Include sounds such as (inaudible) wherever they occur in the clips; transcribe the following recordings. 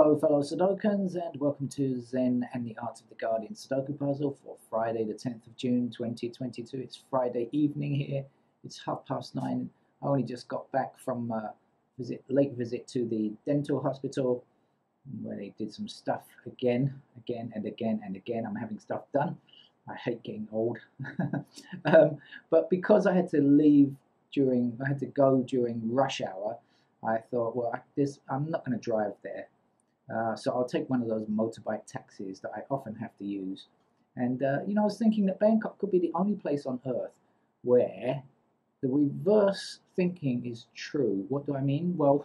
Hello, fellow Sudokans, and welcome to Zen and the Art of the Guardian Sudoku puzzle for Friday, the 10th of June 2022. It's Friday evening here. It's half past nine. I only just got back from a visit, late visit to the dental hospital where they did some stuff again, again, and again, and again. I'm having stuff done. I hate getting old. (laughs) um, but because I had to leave during, I had to go during rush hour, I thought, well, I, this, I'm not going to drive there. Uh, so I'll take one of those motorbike taxis that I often have to use. And, uh, you know, I was thinking that Bangkok could be the only place on earth where the reverse thinking is true. What do I mean? Well,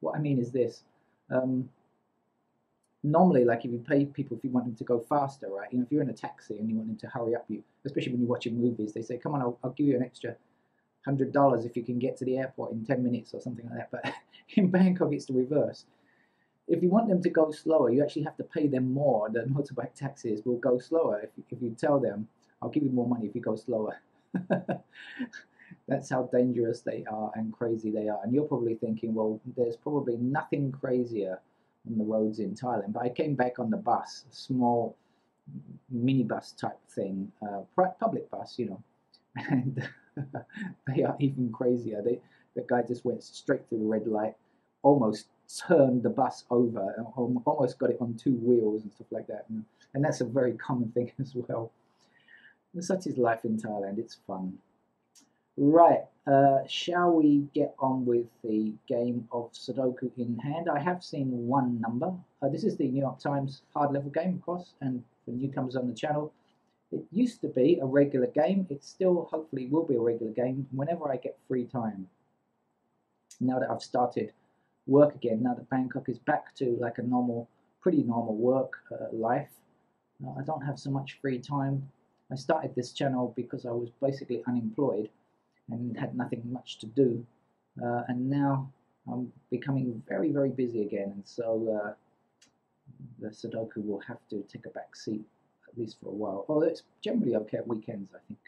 what I mean is this. Um, normally, like if you pay people if you want them to go faster, right? You know, if you're in a taxi and you want them to hurry up you, especially when you're watching movies, they say, come on, I'll, I'll give you an extra hundred dollars if you can get to the airport in 10 minutes or something like that. But (laughs) in Bangkok, it's the reverse if you want them to go slower, you actually have to pay them more. The (laughs) motorbike taxis will go slower if, if you tell them, I'll give you more money if you go slower. (laughs) That's how dangerous they are and crazy they are. And you're probably thinking, well, there's probably nothing crazier on the roads in Thailand. But I came back on the bus, a small minibus type thing, uh, public bus, you know, (laughs) and they are even crazier. They, the guy just went straight through the red light, almost turned the bus over and almost got it on two wheels and stuff like that. And, and that's a very common thing (laughs) as well. And such is life in Thailand. It's fun. Right, uh, shall we get on with the game of Sudoku in hand? I have seen one number. Uh, this is the New York Times hard level game, of course, and for newcomers on the channel, it used to be a regular game. It still hopefully will be a regular game whenever I get free time. Now that I've started work again now that Bangkok is back to like a normal, pretty normal work uh, life. Uh, I don't have so much free time. I started this channel because I was basically unemployed and had nothing much to do. Uh, and now I'm becoming very, very busy again. And so uh, the Sudoku will have to take a back seat, at least for a while. Oh, it's generally okay at weekends, I think.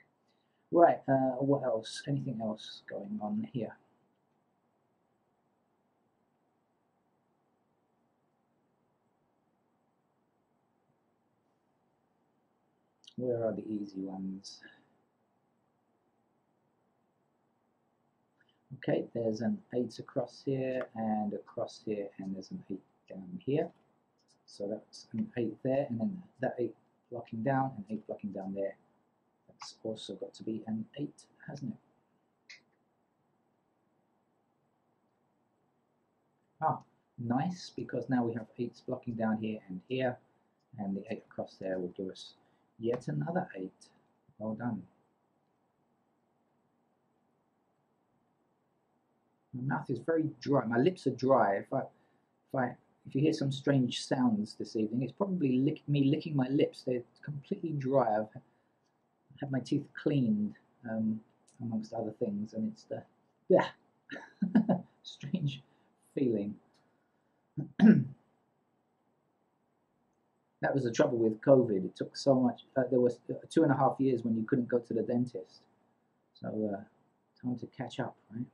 Right, uh, what else? Anything else going on here? Where are the easy ones? Okay, there's an 8 across here and across here and there's an 8 down here. So that's an 8 there and then that 8 blocking down and 8 blocking down there. That's also got to be an 8, hasn't it? Ah, nice, because now we have 8s blocking down here and here, and the 8 across there will give us Yet another 8. Well done. My mouth is very dry. My lips are dry. If I, if I, if you hear some strange sounds this evening, it's probably lick, me licking my lips. They're completely dry. I've had my teeth cleaned, um, amongst other things, and it's the yeah, (laughs) strange feeling. (clears throat) that was the trouble with COVID. It took so much. Uh, there was uh, two and a half years when you couldn't go to the dentist. So uh, time to catch up, right?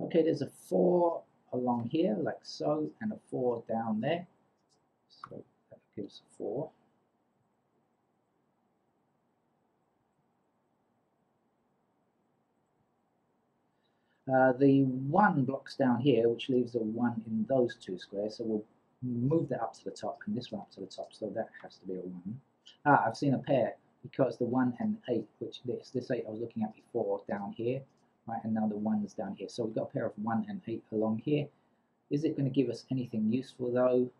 Okay, there's a 4 along here, like so, and a 4 down there. So that gives 4. Uh, the 1 blocks down here, which leaves a 1 in those two squares, so we'll move that up to the top and this one up to the top, so that has to be a 1. Ah, I've seen a pair, because the 1 and 8, which this, this 8 I was looking at before, down here, right, and now the 1's down here. So we've got a pair of 1 and 8 along here. Is it going to give us anything useful though?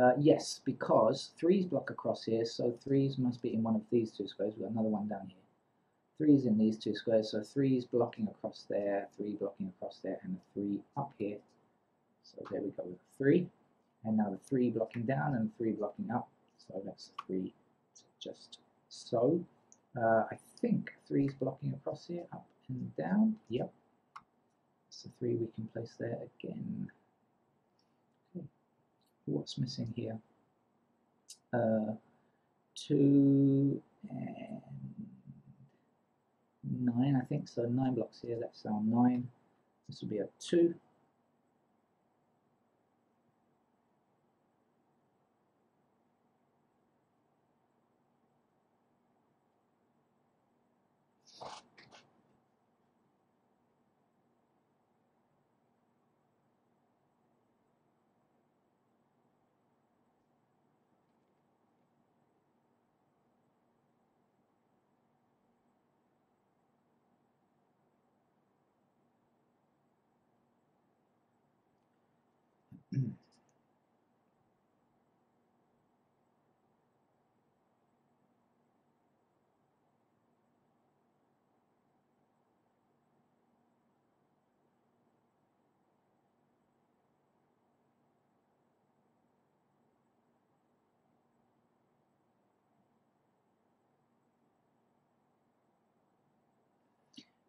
Uh, yes, because 3's block across here, so 3's must be in one of these two squares. We've got another one down here. 3 is in these two squares, so 3 is blocking across there, 3 blocking across there, and a 3 up here. So there we go with 3. And now the 3 blocking down and 3 blocking up, so that's 3 just so. Uh, I think 3 is blocking across here, up and down. Yep. So 3 we can place there again. What's missing here? Uh, 2 and nine, I think. So nine blocks here, that's our nine. This will be a two.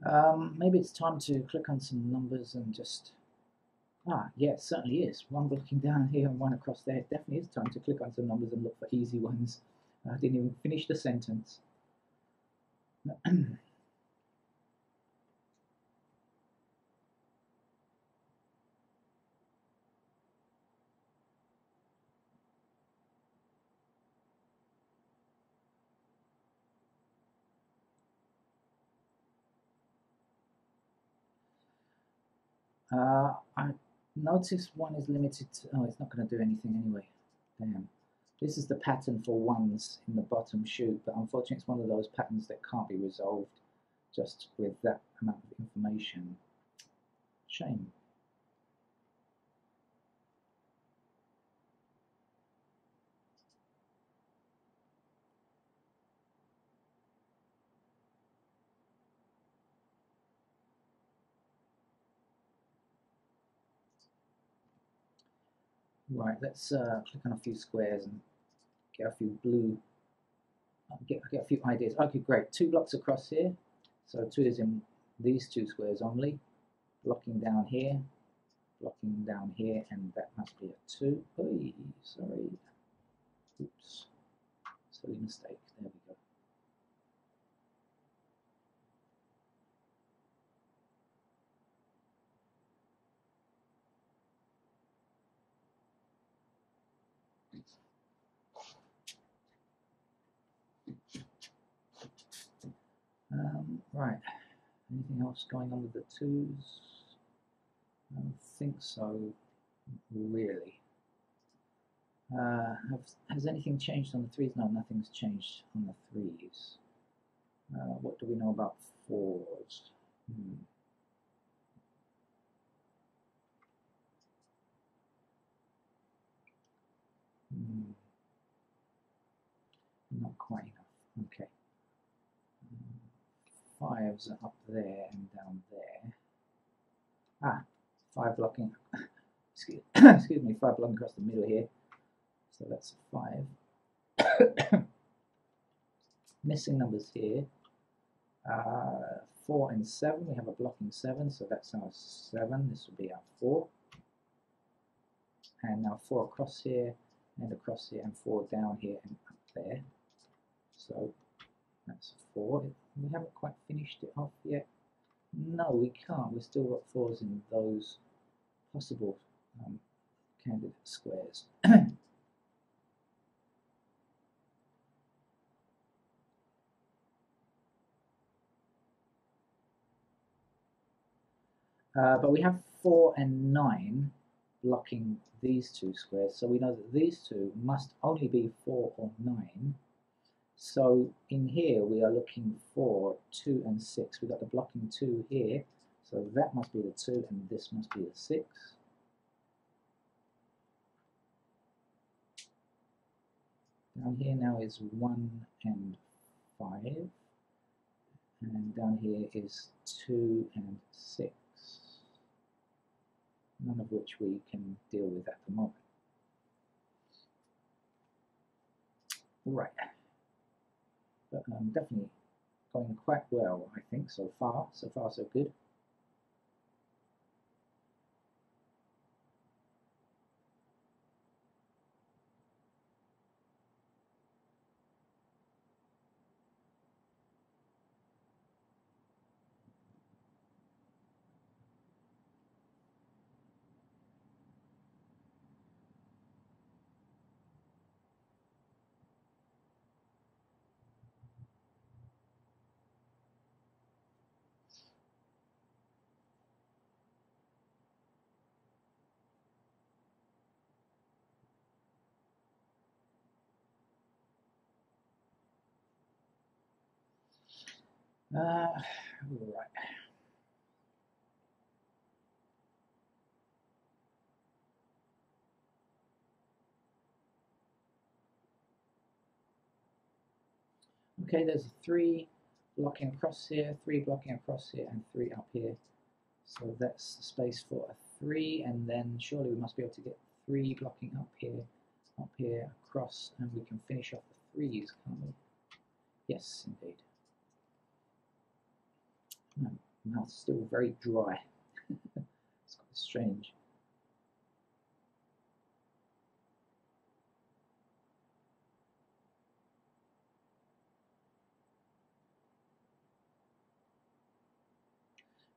Um, maybe it's time to click on some numbers and just Ah, yeah, certainly is. One looking down (laughs) here and one across there. It definitely is time to click on some numbers and look for easy ones. I didn't even finish the sentence. (clears throat) Uh, I notice one is limited to, oh, it's not going to do anything anyway. Damn. This is the pattern for ones in the bottom chute, but unfortunately it's one of those patterns that can't be resolved just with that amount of information. Shame. Right, let's uh, click on a few squares and get a few blue, uh, get, get a few ideas. Okay, great. Two blocks across here. So two is in these two squares only. Blocking down here, blocking down here, and that must be a two. Oy, sorry. Oops. Silly mistake. There we go. Um, right. Anything else going on with the twos? I don't think so, really. Uh, have, has anything changed on the threes? No, nothing's changed on the threes. Uh, what do we know about fours? Hmm. Hmm. Not quite enough. Okay fives are up there and down there. Ah, five blocking, (coughs) excuse, (coughs) excuse me, five blocking across the middle here. So that's five. (coughs) Missing numbers here. Uh, four and seven, we have a blocking seven, so that's our seven, this will be our four. And now four across here, and across here, and four down here and up there. So that's four. We haven't quite finished it off yet. No, we can't. We've still got fours in those possible um, candidate squares. (clears throat) uh, but we have 4 and 9 blocking these two squares, so we know that these two must only be 4 or 9 so in here we are looking for 2 and 6. We've got the blocking 2 here, so that must be the 2 and this must be the 6. Down here now is 1 and 5. And down here is 2 and 6. None of which we can deal with at the moment. Right but um, definitely going quite well, I think, so far. So far, so good. Uh, right. Okay, there's three blocking across here, three blocking across here, and three up here. So that's the space for a three, and then surely we must be able to get three blocking up here, up here, across, and we can finish off the threes, can't we? Yes, indeed. My mouth's still very dry. (laughs) it's quite strange.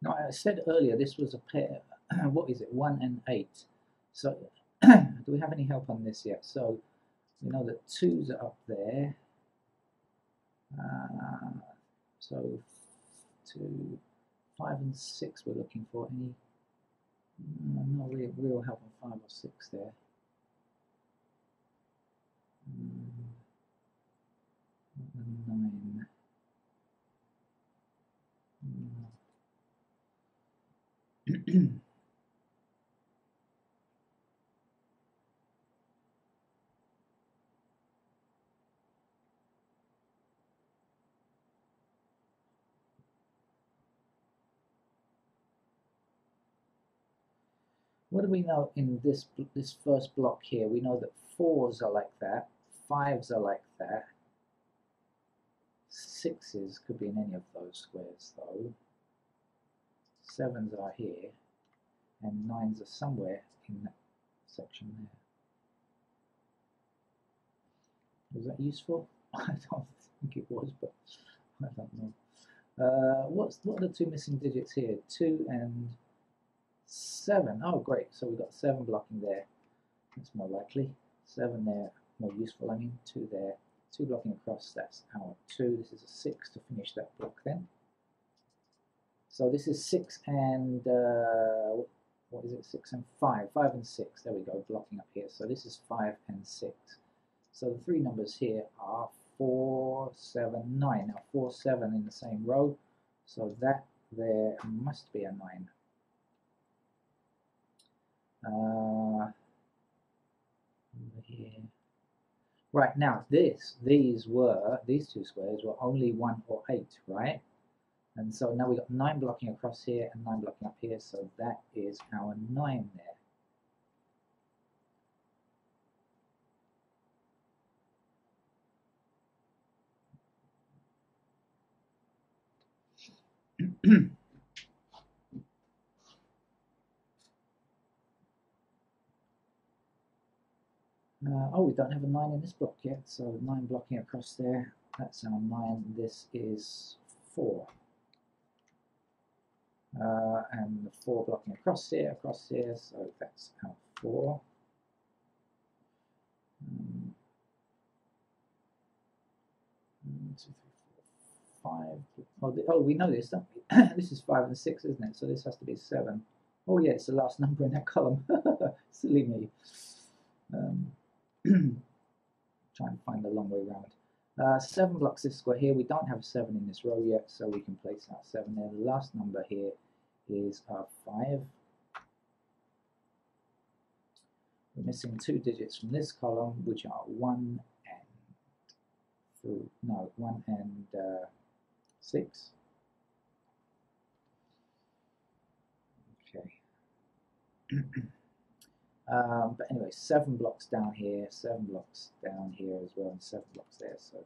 Now, I said earlier this was a pair. (clears throat) what is it? 1 and 8. So, (clears throat) do we have any help on this yet? So, we know that 2's are up there. Uh, so, 2, 5 and 6 we're looking for. Any? Mm, no, no real, real help on 5 or 6 there. Mm, mm 9. Mm. (clears throat) what do we know in this this first block here? We know that fours are like that, fives are like that, sixes could be in any of those squares though sevens are here, and nines are somewhere in that section there. Was that useful? (laughs) I don't think it was, but I don't know. Uh, what's what are the two missing digits here? Two and seven. Oh, great! So we've got seven blocking there. That's more likely. Seven there, more useful. I mean, two there. Two blocking across. That's our two. This is a six to finish that block then. So this is 6 and, uh, what is it, 6 and 5, 5 and 6, there we go, blocking up here. So this is 5 and 6. So the three numbers here are 4, 7, 9. Now 4, 7 in the same row, so that there must be a 9. Uh, here. Right, now this, these were, these two squares were only 1 or 8, right? And so now we've got 9 blocking across here and 9 blocking up here, so that is our 9 there. (clears throat) Uh, oh, we don't have a 9 in this block yet, so 9 blocking across there, that's our 9. This is 4 uh, and the 4 blocking across here, across here, so that's our 4. Um, five. Oh, the, oh, we know this, don't we? (coughs) this is 5 and 6, isn't it? So this has to be 7. Oh, yeah, it's the last (laughs) number in that column. (laughs) Silly me. Um, (clears throat) trying to find the long way around. Uh, 7 blocks this square here. We don't have a 7 in this row yet, so we can place our 7 there. The last number here is uh, 5. We're missing two digits from this column, which are 1 and no, 1 and uh, 6. (clears throat) Okay. (clears throat) Um, but anyway, seven blocks down here, seven blocks down here as well, and seven blocks there. So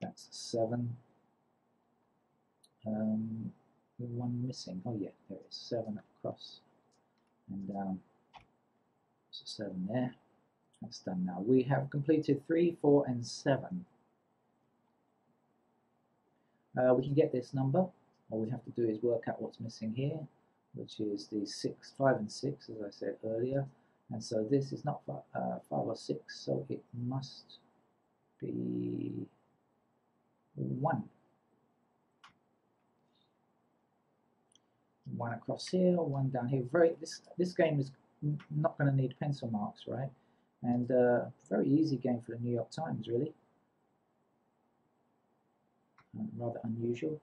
that's seven. Um, one missing. Oh yeah, there is seven across and down. So seven there. That's done now. We have completed three, four, and seven. Uh, we can get this number. All we have to do is work out what's missing here, which is the six, five, and six, as I said earlier. And so this is not five, uh, five or six, so it must be one. One across here, one down here. Very this this game is not going to need pencil marks, right? And uh, very easy game for the New York Times, really. Uh, rather unusual.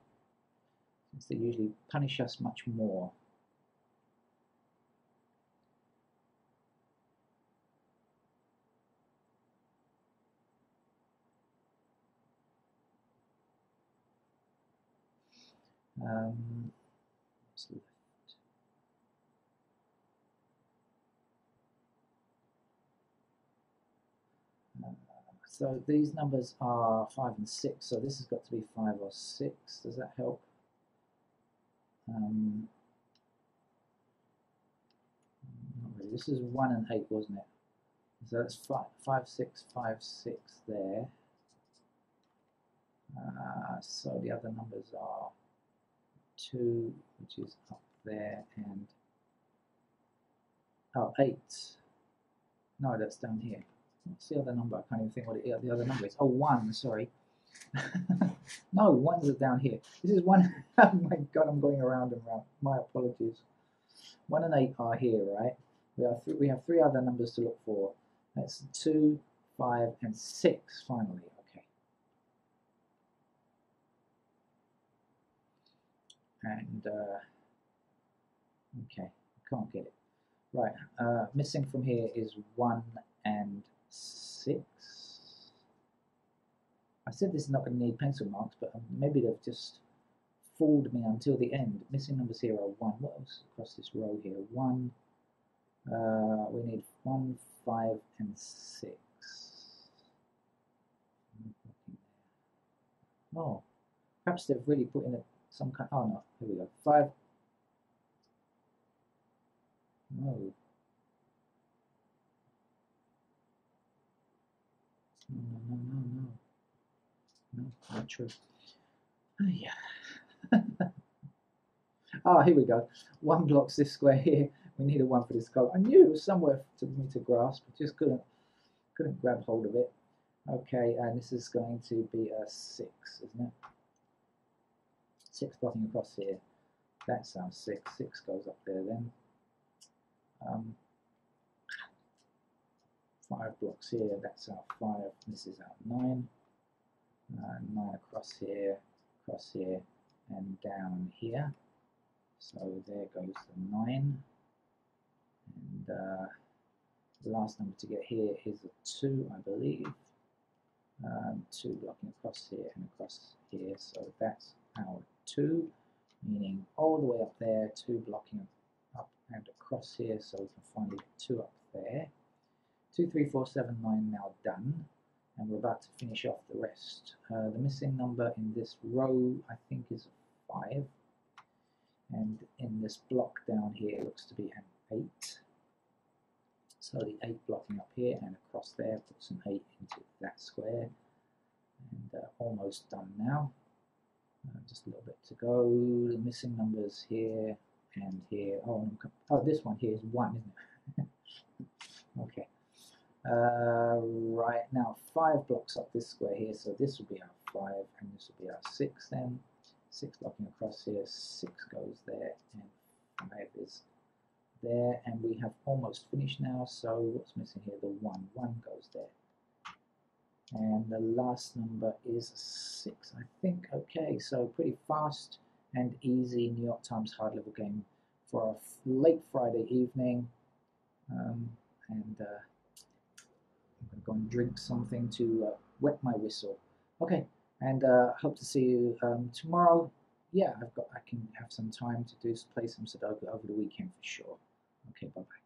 is they usually punish us much more. Um, So these numbers are 5 and 6, so this has got to be 5 or 6. Does that help? Um. This is 1 and 8, wasn't it? So that's 5, five 6, 5, 6 there. Uh, so the other numbers are 2, which is up there, and oh, 8. No, that's down here. What's the other number? I can't even think what it, the other number is. Oh, one, sorry. (laughs) no, ones are down here. This is one. (laughs) oh my god, I'm going around and around. My apologies. One and eight are here, right? We th we have three other numbers to look for. That's two, five, and six. Finally, okay. And uh, okay, can't get it. Right, uh, missing from here is one and six. I said this is not going to need pencil marks, but um, maybe they've just fooled me until the end. Missing numbers here are one. What else across this row here? One. Uh, we need one, five, and six. Oh, perhaps they've really put in a, some kind. Oh no, here we go. Five. No, No, no, no, no, no. No, not true. Oh, yeah. (laughs) oh, here we go. One blocks this square here. We need a one for this column. I knew it was somewhere for me to grasp, but just couldn't couldn't grab hold of it. Okay, and this is going to be a six, isn't it? Six blocking across here. That's our six. Six goes up there then. Um, five blocks here, that's our five, this is our nine, uh, nine across here, across here, and down here. So there goes the nine, and uh, the last number to get here is a two, I believe. Um, two blocking across here and across here, so that's our two, meaning all the way up there, two blocking up and across here, so we can finally get two up there. 2, 3, 4, 7, 9 now done and we're about to finish off the rest. Uh, the missing number in this row I think is 5 and in this block down here it looks to be an 8. So the 8 blocking up here and across there puts an 8 into that square and uh, almost done now. Uh, just a little bit to go. The missing numbers here and here. Oh, oh this one here is 1 isn't it? (laughs) okay. Uh, right now, five blocks up this square here, so this will be our five, and this will be our six then. Six blocking across here, six goes there, and five is there, and we have almost finished now, so what's missing here? The one. One goes there. And the last number is six, I think. Okay, so pretty fast and easy New York Times hard level game for a late Friday evening. Um, and uh, I'm gonna go and drink something to uh, wet my whistle. Okay, and uh, hope to see you um, tomorrow. Yeah, I've got I can have some time to do play some Sudoku over the weekend for sure. Okay, bye bye.